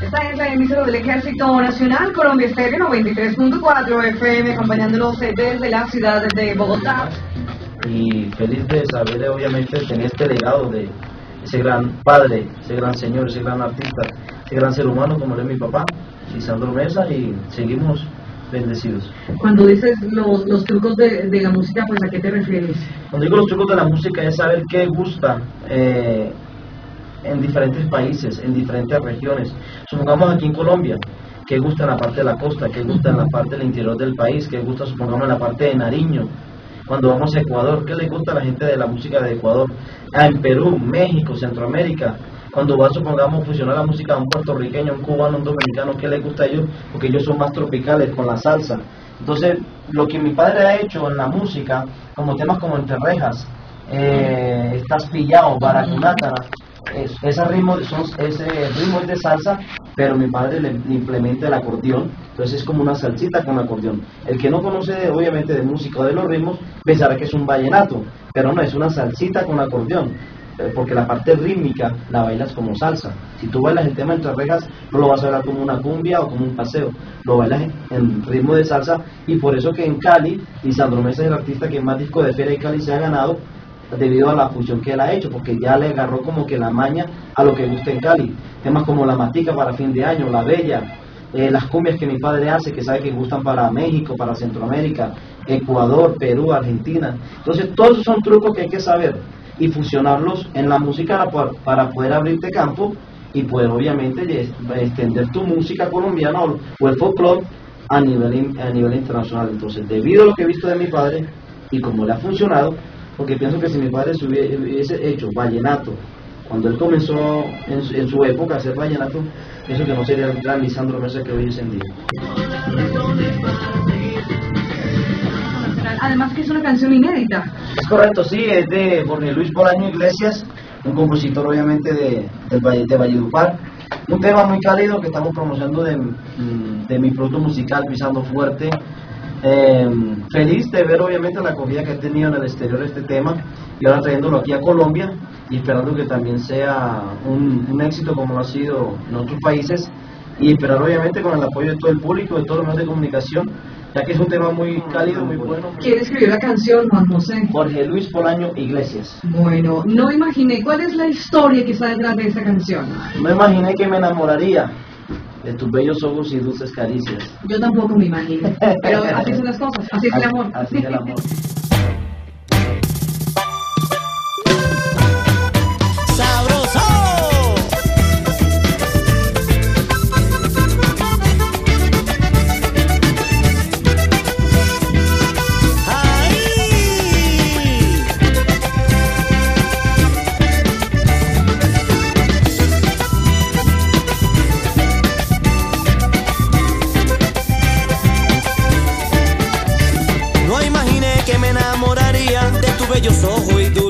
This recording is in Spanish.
Esta es la emisora del Ejército Nacional, Colombia Estéreo 93.4 FM, acompañándonos desde la ciudad de Bogotá. Y feliz de saber, obviamente, tener este legado de ese gran padre, ese gran señor, ese gran artista, ese gran ser humano como es mi papá, Lisandro Mesa, y seguimos bendecidos. Cuando dices los, los trucos de, de, la música, pues ¿a qué te refieres? Cuando digo los trucos de la música es saber qué gusta eh, en diferentes países, en diferentes regiones. Supongamos aquí en Colombia, qué gusta en la parte de la costa, qué gusta en la parte del interior del país, qué gusta, supongamos, en la parte de Nariño. Cuando vamos a Ecuador, ¿qué le gusta a la gente de la música de Ecuador? Ah, en Perú, México, Centroamérica, cuando va, supongamos, fusionar la música de un puertorriqueño, un cubano, un dominicano, ¿qué le gusta a ellos? Porque ellos son más tropicales con la salsa. Entonces, lo que mi padre ha hecho en la música, como temas como Entre Rejas, eh, Estás Pillado, Baracunátara, es, ese, ritmo, son, ese es de salsa, pero mi padre le, le, implementa el acordeón, entonces es como una salsita con acordeón. El que no conoce obviamente de música o de los ritmos, pensará que es un vallenato, pero no, es una salsita con acordeón porque la parte rítmica la bailas como salsa. Si tú bailas el tema entre rejas, no lo vas a bailar como una cumbia o como un paseo, lo bailas en ritmo de salsa y por eso que en Cali, Lisandro Mesa es el artista que más disco de feria de Cali se ha ganado debido a la fusión que él ha hecho, porque ya le agarró como que la maña a lo que gusta en Cali. Temas como La Matica para fin de año, La Bella, eh, las cumbias que mi padre hace, que sabe que gustan para México, para Centroamérica, Ecuador, Perú, Argentina. Entonces, todos esos son trucos que hay que saber y fusionarlos en la música para, poder abrirte campo y poder obviamente extender tu música colombiana o, el folclore a nivel, a nivel internacional. Entonces, debido a lo que he visto de mi padre y como le ha funcionado, porque pienso que si mi padre se hubiese hecho vallenato, cuando él comenzó en, su, en su época a hacer vallenato, pienso que no sería el gran Lisandro Mesa que hoy es en día. Además que es una canción inédita. Es correcto, sí, es de Jorge Luis Bolaño Iglesias, un compositor obviamente de, de, Valle, de Valledupar. Un tema muy cálido que estamos promocionando de, de mi producto musical Pisando Fuerte. Eh, feliz de ver obviamente la acogida que ha tenido en el exterior este tema y ahora trayéndolo aquí a Colombia y esperando que también sea un, un éxito como lo ha sido en otros países y esperar obviamente con el apoyo de todo el público, de todos los medios de comunicación, ya que es un tema muy cálido, muy bueno. ¿Quién escribió la canción, Juan José? Jorge Luis Polaño Iglesias. Bueno, no imaginé cuál es la historia que está detrás de esa canción. No imaginé que me enamoraría de tus bellos ojos y dulces caricias. Yo tampoco me imagino, pero así son las cosas, así es el amor. Así es el amor. Bellos ojos y dulces